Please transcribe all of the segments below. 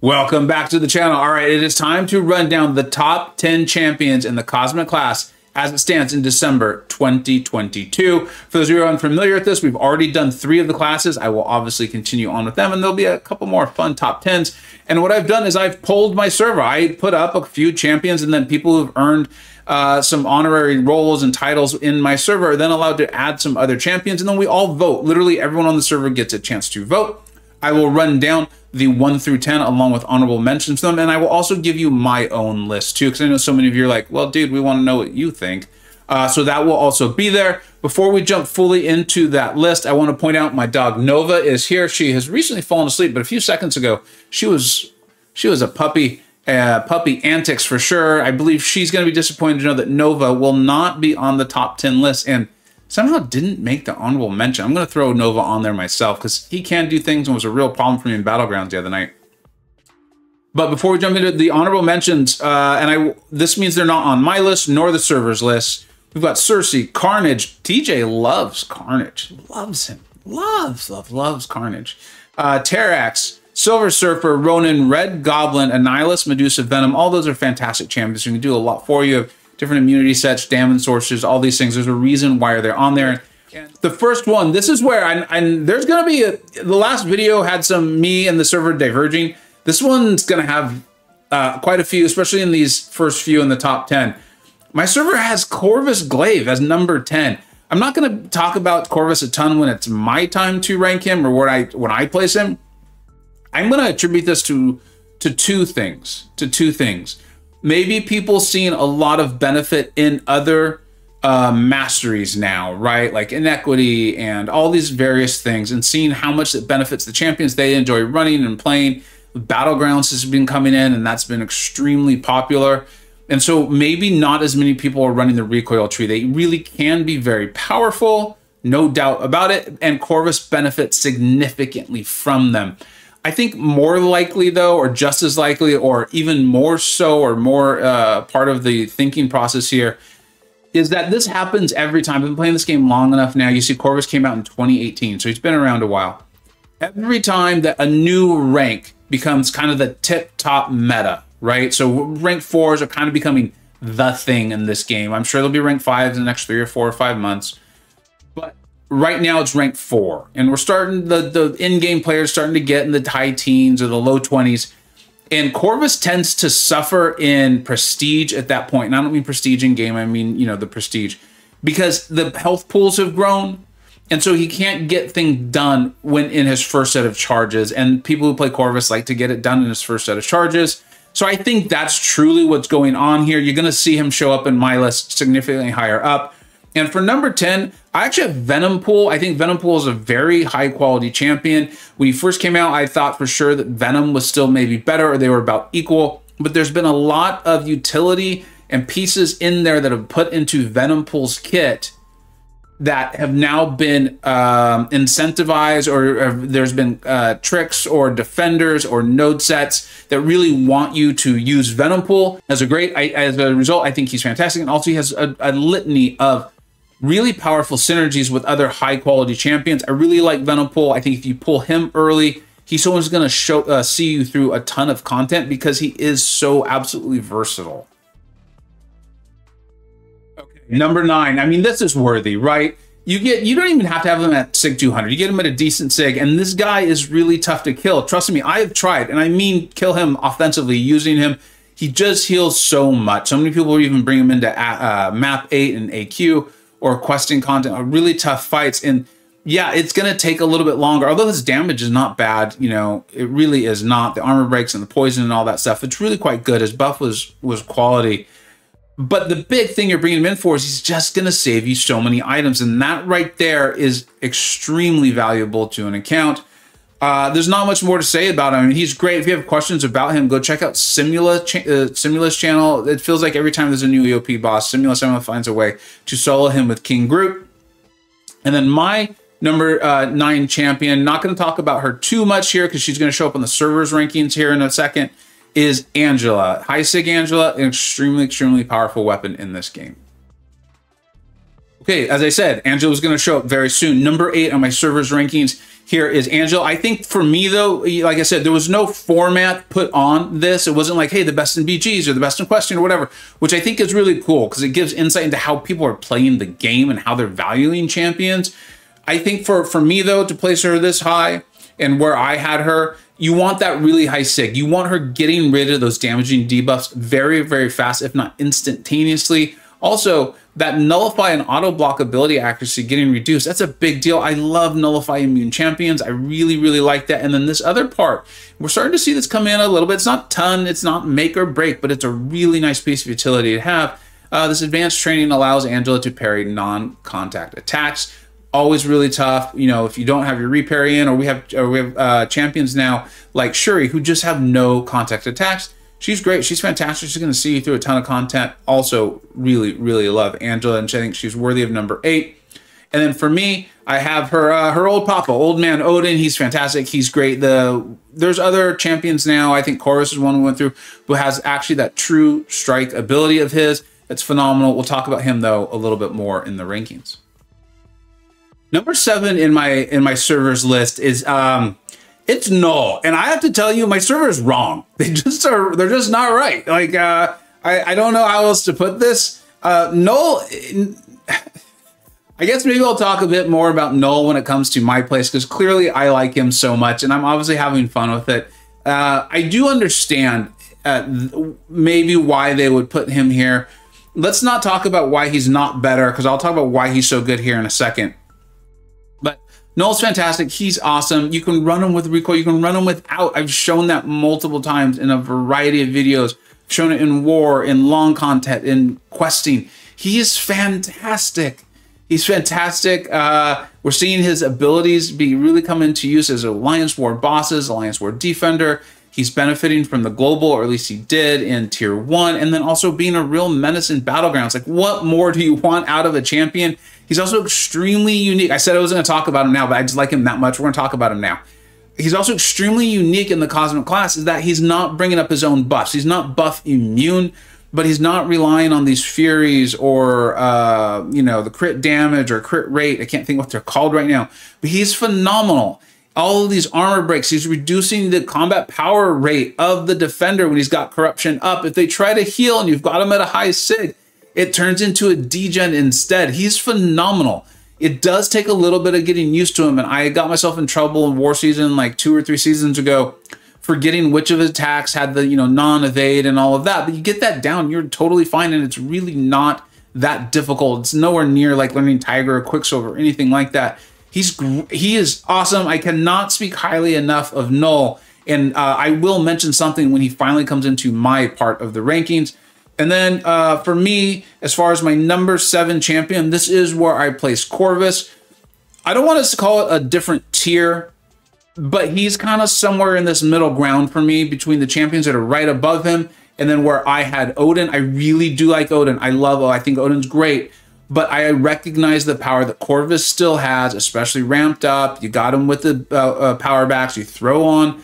Welcome back to the channel. All right, it is time to run down the top 10 champions in the Cosmic class as it stands in December 2022. For those of you who are unfamiliar with this, we've already done three of the classes. I will obviously continue on with them, and there'll be a couple more fun top 10s. And what I've done is I've polled my server. I put up a few champions, and then people who've earned uh, some honorary roles and titles in my server are then allowed to add some other champions, and then we all vote. Literally, everyone on the server gets a chance to vote. I will run down the 1 through 10 along with honorable mentions to them. And I will also give you my own list too, because I know so many of you are like, well, dude, we want to know what you think. Uh, so that will also be there. Before we jump fully into that list, I want to point out my dog Nova is here. She has recently fallen asleep, but a few seconds ago, she was she was a puppy. Uh, puppy antics for sure. I believe she's going to be disappointed to know that Nova will not be on the top 10 list. And somehow didn't make the honorable mention. I'm going to throw Nova on there myself because he can do things and was a real problem for me in Battlegrounds the other night. But before we jump into the honorable mentions, uh, and I this means they're not on my list nor the server's list. We've got Sersi, Carnage. TJ loves Carnage, loves him, loves, loves, loves Carnage. Uh, Terrax, Silver Surfer, Ronin, Red Goblin, Annihilus, Medusa, Venom. All those are fantastic champions. You can do a lot for you different immunity sets, damage sources, all these things. There's a reason why they're on there. The first one, this is where, I, and there's going to be, a, the last video had some me and the server diverging. This one's going to have uh, quite a few, especially in these first few in the top 10. My server has Corvus Glaive as number 10. I'm not going to talk about Corvus a ton when it's my time to rank him or when I when I place him. I'm going to attribute this to to two things. To two things maybe people seeing a lot of benefit in other uh, masteries now, right? Like inequity and all these various things, and seeing how much it benefits the champions they enjoy running and playing. Battlegrounds has been coming in, and that's been extremely popular. And so maybe not as many people are running the recoil tree. They really can be very powerful, no doubt about it. And Corvus benefits significantly from them. I think more likely, though, or just as likely, or even more so, or more uh, part of the thinking process here, is that this happens every time. I've been playing this game long enough now. You see, Corvus came out in 2018, so he's been around a while. Every time that a new rank becomes kind of the tip top meta, right? So rank fours are kind of becoming the thing in this game. I'm sure there'll be rank fives in the next three or four or five months right now it's ranked four, and we're starting the the in-game players starting to get in the high teens or the low twenties. And Corvus tends to suffer in prestige at that point. And I don't mean prestige in game, I mean, you know, the prestige. Because the health pools have grown. And so he can't get things done when in his first set of charges. And people who play Corvus like to get it done in his first set of charges. So I think that's truly what's going on here. You're going to see him show up in my list significantly higher up. And for number 10, I actually have Venompool. I think Venompool is a very high quality champion. When he first came out, I thought for sure that Venom was still maybe better or they were about equal. But there's been a lot of utility and pieces in there that have put into Venompool's kit that have now been um, incentivized or, or, there's been uh, tricks or defenders or node sets that really want you to use Venompool as a great, I, as a result, I think he's fantastic. And also he has a, a litany of really powerful synergies with other high quality champions. I really like Venompool. I think if you pull him early, he's who's going to show uh, see you through a ton of content because he is so absolutely versatile. Okay, number nine. I mean, this is worthy, right? You get you don't even have to have him at Sig 200. You get him at a decent Sig, and this guy is really tough to kill. Trust me, I have tried, and I mean kill him offensively using him. He just heals so much. So many people even bring him into uh, map eight and AQ or questing content are really tough fights. And yeah, it's going to take a little bit longer. Although his damage is not bad, you know, it really is not. The armor breaks and the poison and all that stuff. It's really quite good. His buff was was quality. But the big thing you're bringing him in for is he's just going to save you so many items. And that right there is extremely valuable to an account. Uh, there's not much more to say about him. He's great. If you have questions about him, go check out Simula ch uh, Simula's channel. It feels like every time there's a new EOP boss, Simula somehow finds a way to solo him with King Groot. And then my number uh, nine champion, not going to talk about her too much here because she's going to show up on the servers rankings here in a second, is Angela. High Sig Angela, an extremely, extremely powerful weapon in this game. Okay, as I said, Angela's going to show up very soon. Number eight on my servers rankings here is Angela. I think for me though, like I said, there was no format put on this. It wasn't like, hey, the best in BGs or the best in question or whatever, which I think is really cool because it gives insight into how people are playing the game and how they're valuing champions. I think for for me though, to place her this high and where I had her, you want that really high sig. You want her getting rid of those damaging debuffs very, very fast, if not instantaneously. Also, that nullify and auto block ability accuracy getting reduced, that's a big deal. I love nullify immune champions. I really, really like that. And then this other part, we're starting to see this come in a little bit. It's not ton, it's not make or break, but it's a really nice piece of utility to have. Uh, this advanced training allows Angela to parry non-contact attacks. Always really tough. You know, if you don't have your reparry in, or we have, or we have uh, champions now like Shuri who just have no contact attacks she's great. She's fantastic. She's going to see you through a ton of content. Also, really, really love Angela, and I think she's worthy of number eight. And then for me, I have her uh, her old papa, old man Odin. He's fantastic. He's great. The there's other champions now. I think Corvus is one we went through who has actually that true strike ability of his. It's phenomenal. We'll talk about him though a little bit more in the rankings. Number seven in my in my servers list is um, it's null. And I have to tell you, my server is wrong. They just are, they're just not right. Like, uh, I, I don't know how else to put this. Uh, null, I guess maybe I'll talk a bit more about Null when it comes to my place, because clearly I like him so much and I'm obviously having fun with it. Uh, I do understand uh, maybe why they would put him here. Let's not talk about why he's not better, because I'll talk about why he's so good here in a second. Null's fantastic. He's awesome. You can run him with recoil. You can run him without. I've shown that multiple times in a variety of videos. I've shown it in war, in long content, in questing. He is fantastic. He's fantastic. Uh, we're seeing his abilities be really come into use as Alliance War bosses, Alliance War Defender. He's benefiting from the global, or at least he did in tier one, and then also being a real menace in battlegrounds. Like, what more do you want out of a champion? He's also extremely unique. I said I wasn't going to talk about him now, but I just like him that much. We're going to talk about him now. He's also extremely unique in the Cosmic class is that he's not bringing up his own buffs. He's not buff immune, but he's not relying on these furies or, uh, you know, the crit damage or crit rate. I can't think what they're called right now, but he's phenomenal. All of these armor breaks, he's reducing the combat power rate of the defender when he's got corruption up. If they try to heal and you've got him at a high sig, it turns into a degen instead. He's phenomenal. It does take a little bit of getting used to him, and I got myself in trouble in War Season like two or three seasons ago, forgetting which of his attacks had the you know non-evade and all of that. But you get that down, you're totally fine, and it's really not that difficult. It's nowhere near like learning Tigra or Quicksilver or anything like that. He's he is awesome. I cannot speak highly enough of Null, and uh, I will mention something when he finally comes into my part of the rankings. And then uh, for me, as far as my number seven champion, this is where I place Corvus. I don't want us to call it a different tier, but he's kind of somewhere in this middle ground for me between the champions that are right above him and then where I had Odin. I really do like Odin. I love, I think Odin's great, but I recognize the power that Corvus still has, especially ramped up. You got him with the uh, uh, power backs. You throw on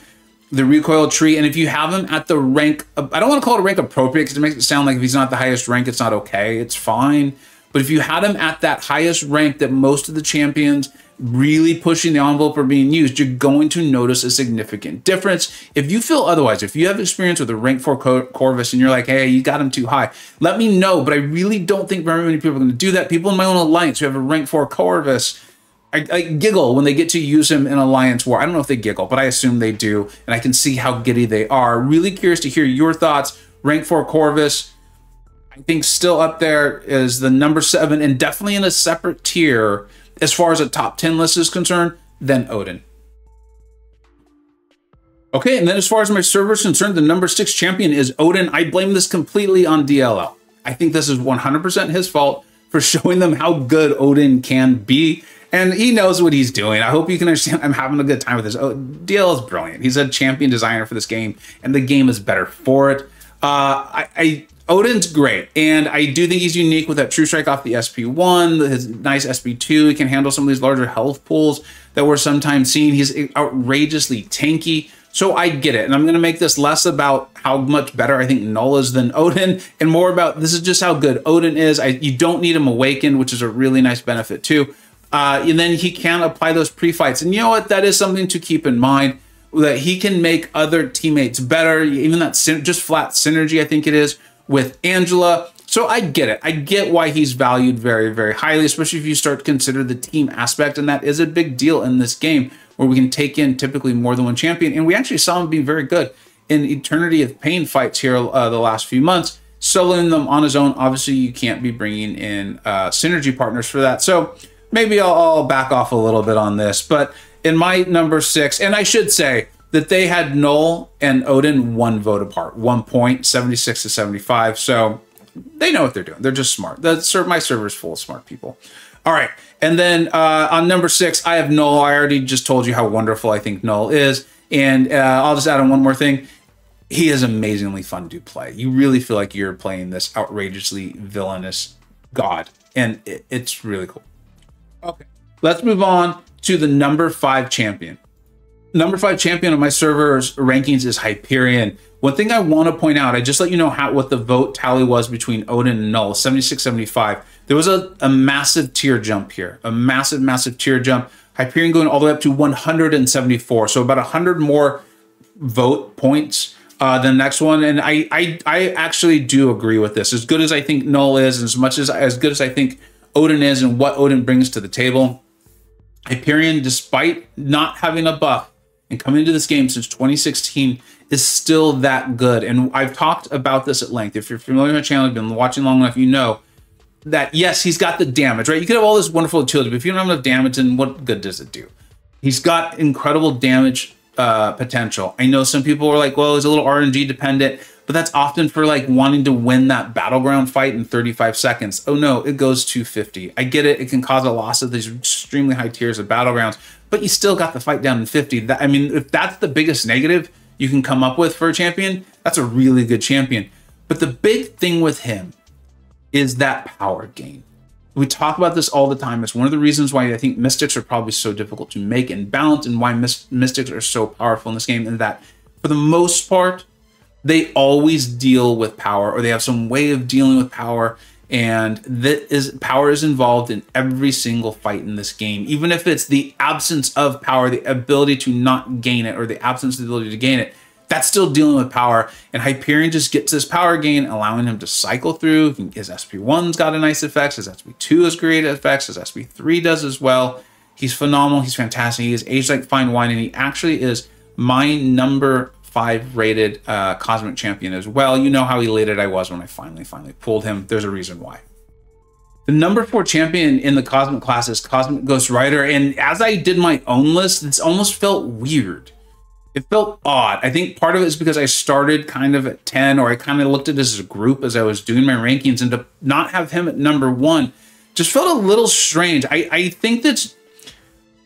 the recoil tree. And if you have him at the rank, I don't want to call it a rank appropriate because it makes it sound like if he's not the highest rank, it's not okay. It's fine. But if you had him at that highest rank that most of the champions really pushing the envelope are being used, you're going to notice a significant difference. If you feel otherwise, if you have experience with a rank 4 Corvus and you're like, hey, you got him too high, let me know. But I really don't think very many people are going to do that. People in my own alliance who have a rank 4 Corvus I, I, giggle when they get to use him in Alliance War. I don't know if they giggle, but I assume they do, and I can see how giddy they are. Really curious to hear your thoughts. Rank 4 Corvus, I think still up there is the number seven, and definitely in a separate tier as far as a top 10 list is concerned than Odin. Okay, and then as far as my server is concerned, the number six champion is Odin. I blame this completely on DLL. I think this is 100% his fault for showing them how good Odin can be and he knows what he's doing. I hope you can understand. I'm having a good time with this. Oh, DL is brilliant. He's a champion designer for this game, and the game is better for it. Uh, I, I Odin's great, and I do think he's unique with that True Strike off the SP1, his nice SP2. He can handle some of these larger health pools that we're sometimes seeing. He's outrageously tanky, so I get it. And I'm going to make this less about how much better I think Null is than Odin, and more about this is just how good Odin is. I, you don't need him awakened, which is a really nice benefit too. Uh, and then he can apply those pre-fights. And you know what? That is something to keep in mind that he can make other teammates better. Even that just flat synergy, I think it is with Angela. So I get it. I get why he's valued very, very highly, especially if you start to consider the team aspect. And that is a big deal in this game where we can take in typically more than one champion. And we actually saw him be very good in Eternity of Pain fights here uh, the last few months. Soloing them on his own, obviously you can't be bringing in uh, synergy partners for that. So maybe I'll, I'll back off a little bit on this. But in my number six, and I should say that they had Null and Odin one vote apart, one point, 76 to 75. So they know what they're doing. They're just smart. The, my server is full of smart people. All right. And then uh, on number six, I have Null. I already just told you how wonderful I think Null is. And uh, I'll just add on one more thing. He is amazingly fun to play. You really feel like you're playing this outrageously villainous god. And it, it's really cool. Okay. Let's move on to the number five champion. Number five champion on my server's rankings is Hyperion. One thing I want to point out, I just let you know how what the vote tally was between Odin and Null, 76 75. There was a, a massive tier jump here, a massive, massive tier jump. Hyperion going all the way up to 174. So about 100 more vote points uh, than the next one. And I, I, I actually do agree with this. As good as I think Null is, and as much as as good as I think Odin is and what Odin brings to the table, Hyperion, despite not having a buff and coming into this game since 2016, is still that good. And I've talked about this at length. If you're familiar with my channel, you've been watching long enough, you know that yes, he's got the damage, right? You could have all this wonderful utility, but if you don't have enough damage, then what good does it do? He's got incredible damage uh, potential. I know some people are like, well, he's a little RNG dependent, but that's often for like wanting to win that battleground fight in 35 seconds. Oh no, it goes to 50. I get it. It can cause a loss of these extremely high tiers of battlegrounds, but you still got the fight down in 50. That, I mean, if that's the biggest negative you can come up with for a champion, that's a really good champion. But the big thing with him is that power gain. We talk about this all the time. It's one of the reasons why I think mystics are probably so difficult to make and balance and why mystics are so powerful in this game and that for the most part, they always deal with power or they have some way of dealing with power and that is power is involved in every single fight in this game even if it's the absence of power the ability to not gain it or the absence of the ability to gain it that's still dealing with power. And Hyperion just gets this power gain, allowing him to cycle through. His SP1's got a nice effect. His SP2 has great effects. His SP3 does as well. He's phenomenal. He's fantastic. He is aged like fine wine, and he actually is my number five rated uh, Cosmic Champion as well. You know how elated I was when I finally, finally pulled him. There's a reason why. The number four champion in the Cosmic class is Cosmic Ghost Rider, and as I did my own list, this almost felt weird it felt odd. I think part of it is because I started kind of at 10 or I kind of looked at this as a group as I was doing my rankings and to not have him at number one just felt a little strange. I, I think that's,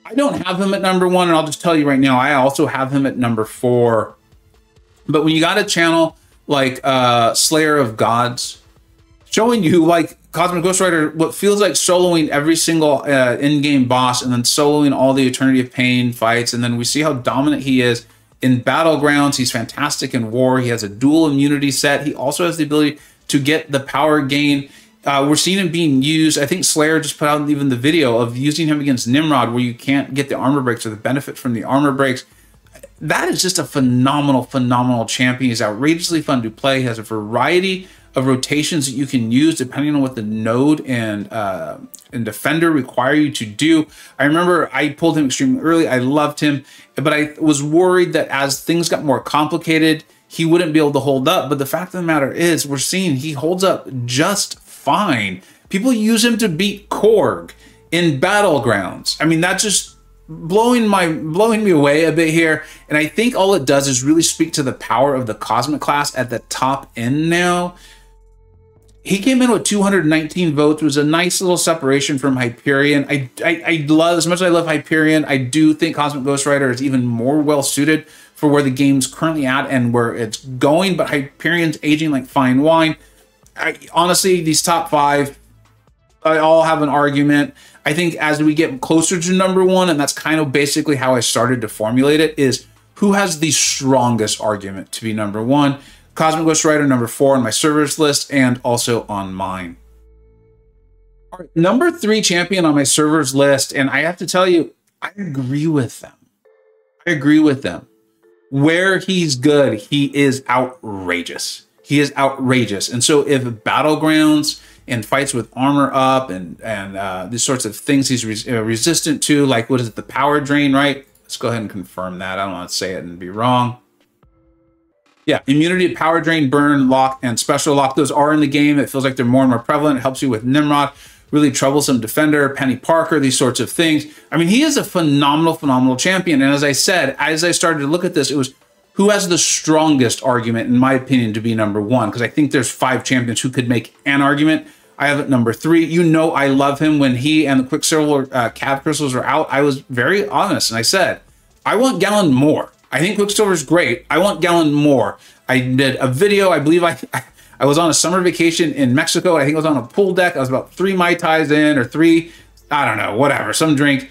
I don't have him at number one and I'll just tell you right now, I also have him at number four. But when you got a channel like uh, Slayer of Gods showing you like Cosmic Ghost Rider, what feels like soloing every single uh, in-game boss and then soloing all the Eternity of Pain fights. And then we see how dominant he is in battlegrounds. He's fantastic in war. He has a dual immunity set. He also has the ability to get the power gain. Uh, we're seeing him being used. I think Slayer just put out even the video of using him against Nimrod, where you can't get the armor breaks or the benefit from the armor breaks. That is just a phenomenal, phenomenal champion. He's outrageously fun to play. He has a variety of rotations that you can use depending on what the node and uh, and defender require you to do. I remember I pulled him extremely early. I loved him, but I was worried that as things got more complicated, he wouldn't be able to hold up. But the fact of the matter is, we're seeing he holds up just fine. People use him to beat Korg in battlegrounds. I mean, that's just blowing my blowing me away a bit here and i think all it does is really speak to the power of the cosmic class at the top end now he came in with 219 votes. It was a nice little separation from Hyperion. I, I, I love, as much as I love Hyperion, I do think Cosmic Ghost Rider is even more well suited for where the game's currently at and where it's going. But Hyperion's aging like fine wine. I, honestly, these top five, I all have an argument. I think as we get closer to number one, and that's kind of basically how I started to formulate it, is who has the strongest argument to be number one? Cosmic Ghost Rider number four on my servers list and also on mine. Number three champion on my servers list, and I have to tell you, I agree with them. I agree with them. Where he's good, he is outrageous. He is outrageous. And so if battlegrounds and fights with armor up and and uh, these sorts of things he's uh, resistant to, like what is it, the power drain, right? Let's go ahead and confirm that. I don't want to say it and be wrong. Yeah, immunity, power drain, burn, lock, and special lock. Those are in the game. It feels like they're more and more prevalent. It helps you with Nimrod, really troublesome defender, Penny Parker, these sorts of things. I mean, he is a phenomenal, phenomenal champion. And as I said, as I started to look at this, it was who has the strongest argument, in my opinion, to be number one? Because I think there's five champions who could make an argument. I have it number three. You know, I love him when he and the Quicksilver uh, Cav Crystals were out. I was very honest and I said, I want Galan more. I think Quicksilver's great. I want Galan more. I did a video. I believe I, I was on a summer vacation in Mexico. I think I was on a pool deck. I was about three Mai Tais in or three, I don't know, whatever, some drink.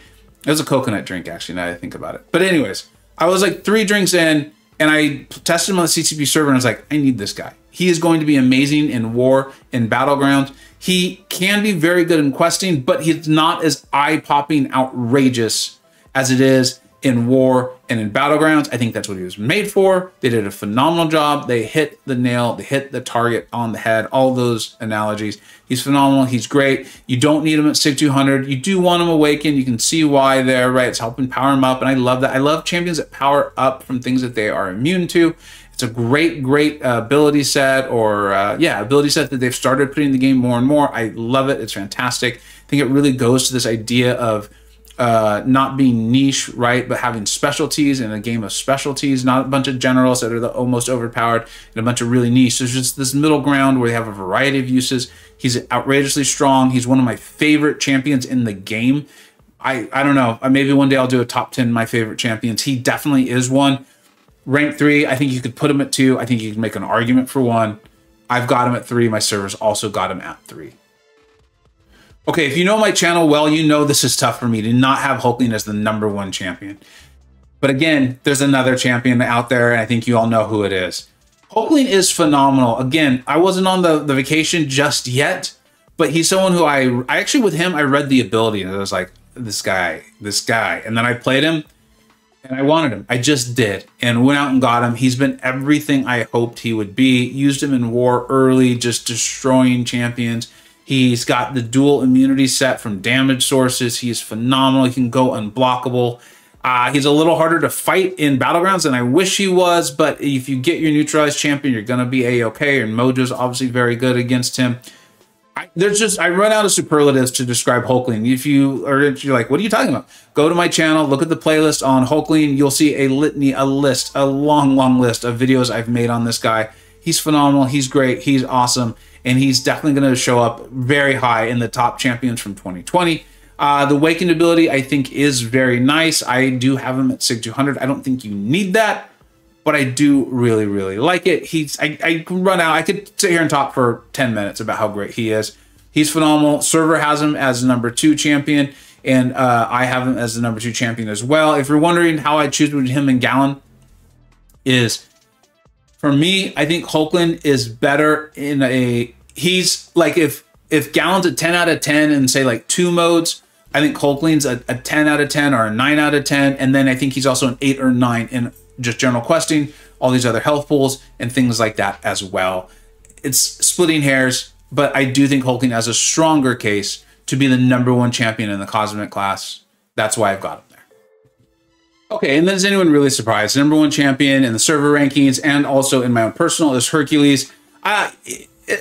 It was a coconut drink, actually, now I think about it. But anyways, I was like three drinks in and I tested him on the CCP server and I was like, I need this guy. He is going to be amazing in war, in battlegrounds. He can be very good in questing, but he's not as eye-popping outrageous as it is in war and in battlegrounds. I think that's what he was made for. They did a phenomenal job. They hit the nail, they hit the target on the head, all those analogies. He's phenomenal. He's great. You don't need him at SIG 200. You do want him awakened. You can see why there, right? It's helping power him up. And I love that. I love champions that power up from things that they are immune to. It's a great, great uh, ability set or, uh, yeah, ability set that they've started putting in the game more and more. I love it. It's fantastic. I think it really goes to this idea of uh, not being niche, right, but having specialties in a game of specialties, not a bunch of generals that are the almost overpowered and a bunch of really niche. There's just this middle ground where they have a variety of uses. He's outrageously strong. He's one of my favorite champions in the game. I, I don't know. Uh, maybe one day I'll do a top 10 my favorite champions. He definitely is one. Rank three, I think you could put him at two. I think you can make an argument for one. I've got him at three. My servers also got him at three. Okay, if you know my channel well, you know this is tough for me to not have Hulkling as the number one champion. But again, there's another champion out there, and I think you all know who it is. Hulkling is phenomenal. Again, I wasn't on the, the vacation just yet, but he's someone who I, I actually, with him, I read the ability, and I was like, this guy, this guy. And then I played him, and I wanted him. I just did, and went out and got him. He's been everything I hoped he would be. Used him in war early, just destroying champions He's got the dual immunity set from damage sources. He's phenomenal. He can go unblockable. Uh, he's a little harder to fight in battlegrounds than I wish he was, but if you get your neutralized champion, you're going to be a-okay. And Mojo's obviously very good against him. I, there's just I run out of superlatives to describe Hulkling. If you are you're like, what are you talking about? Go to my channel, look at the playlist on Hulkling. You'll see a litany, a list, a long, long list of videos I've made on this guy. He's phenomenal. He's great. He's awesome and he's definitely going to show up very high in the top champions from 2020. Uh, the Awakened ability, I think, is very nice. I do have him at SIG 200. I don't think you need that, but I do really, really like it. He's I, I run out. I could sit here and talk for 10 minutes about how great he is. He's phenomenal. Server has him as number two champion, and uh, I have him as the number two champion as well. If you're wondering how I choose between him and Galan, is for me, I think Hulkling is better in a he's like if if Galan's a 10 out of 10 and say like two modes, I think Hulkling's a, a 10 out of 10 or a 9 out of 10. And then I think he's also an 8 or 9 in just general questing, all these other health pools, and things like that as well. It's splitting hairs, but I do think Hulkling has a stronger case to be the number one champion in the Cosmic class. That's why I've got him there. Okay, and then is anyone really surprised? Number one champion in the server rankings and also in my own personal is Hercules. Uh,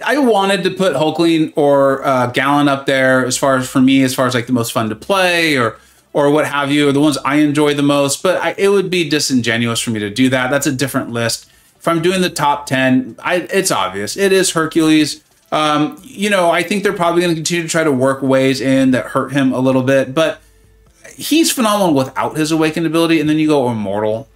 I wanted to put Hulkling or uh, Galan up there as far as for me, as far as like the most fun to play or or what have you, or the ones I enjoy the most. But I, it would be disingenuous for me to do that. That's a different list. If I'm doing the top ten, I, it's obvious it is Hercules. Um, you know, I think they're probably going to continue to try to work ways in that hurt him a little bit, but he's phenomenal without his awakened ability. And then you go immortal,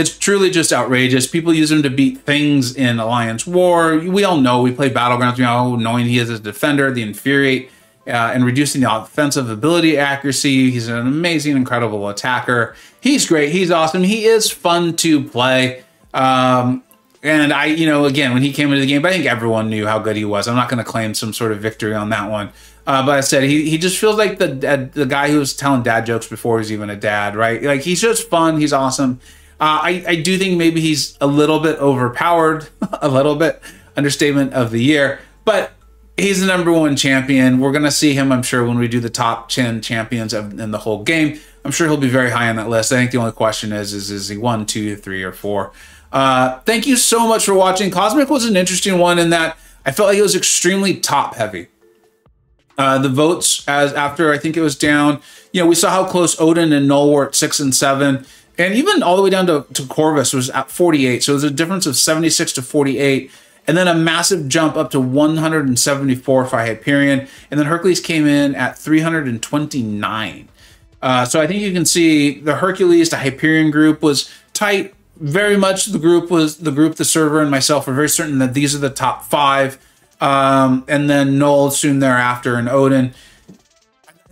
it's truly just outrageous. People use him to beat things in Alliance War. We all know we play Battlegrounds, you know, knowing he is a defender, the infuriate, uh, and reducing the offensive ability accuracy. He's an amazing, incredible attacker. He's great. He's awesome. He is fun to play. Um, And I, you know, again, when he came into the game, I think everyone knew how good he was. I'm not going to claim some sort of victory on that one. Uh, but I said he, he just feels like the the guy who was telling dad jokes before he's even a dad, right? Like he's just fun. He's awesome. Uh, I, I do think maybe he's a little bit overpowered, a little bit understatement of the year, but he's the number one champion. We're going to see him, I'm sure, when we do the top 10 champions of, in the whole game. I'm sure he'll be very high on that list. I think the only question is, is, is he one, two, three, or four? Uh, thank you so much for watching. Cosmic was an interesting one in that I felt like it was extremely top heavy. Uh, the votes as after I think it was down, you know, we saw how close Odin and Null were at six and seven and even all the way down to, to Corvus was at 48. So was a difference of 76 to 48. And then a massive jump up to 174 for Hyperion. And then Hercules came in at 329. Uh, so I think you can see the Hercules to Hyperion group was tight. Very much the group was the group, the server, and myself are very certain that these are the top five. Um, and then Null soon thereafter and Odin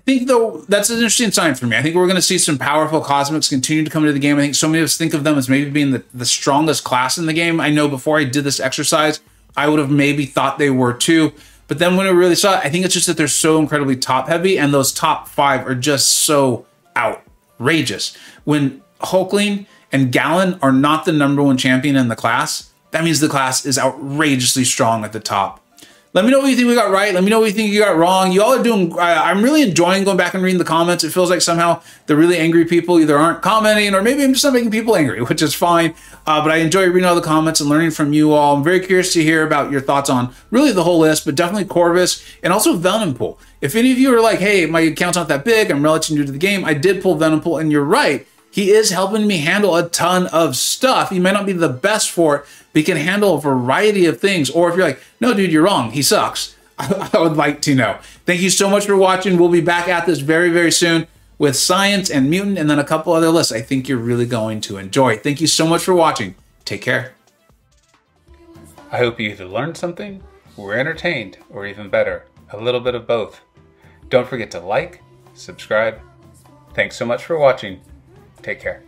think though that's an interesting sign for me. I think we're going to see some powerful cosmics continue to come into the game. I think so many of us think of them as maybe being the, the strongest class in the game. I know before I did this exercise, I would have maybe thought they were too. But then when I really saw it, I think it's just that they're so incredibly top heavy, and those top five are just so outrageous. When Hulkling and Galan are not the number one champion in the class, that means the class is outrageously strong at the top. Let me know what you think we got right. Let me know what you think you got wrong. You all are doing, I, am really enjoying going back and reading the comments. It feels like somehow the really angry people either aren't commenting or maybe I'm just not making people angry, which is fine. Uh, but I enjoy reading all the comments and learning from you all. I'm very curious to hear about your thoughts on really the whole list, but definitely Corvus and also Venompool. If any of you are like, hey, my account's not that big, I'm relatively new to the game, I did pull Venompool, and you're right. He is helping me handle a ton of stuff. He might not be the best for it, but he can handle a variety of things. Or if you're like, no, dude, you're wrong. He sucks. I would like to know. Thank you so much for watching. We'll be back at this very, very soon with Science and Mutant and then a couple other lists I think you're really going to enjoy. Thank you so much for watching. Take care. I hope you either learned something, were entertained, or even better, a little bit of both. Don't forget to like, subscribe. Thanks so much for watching. Take care.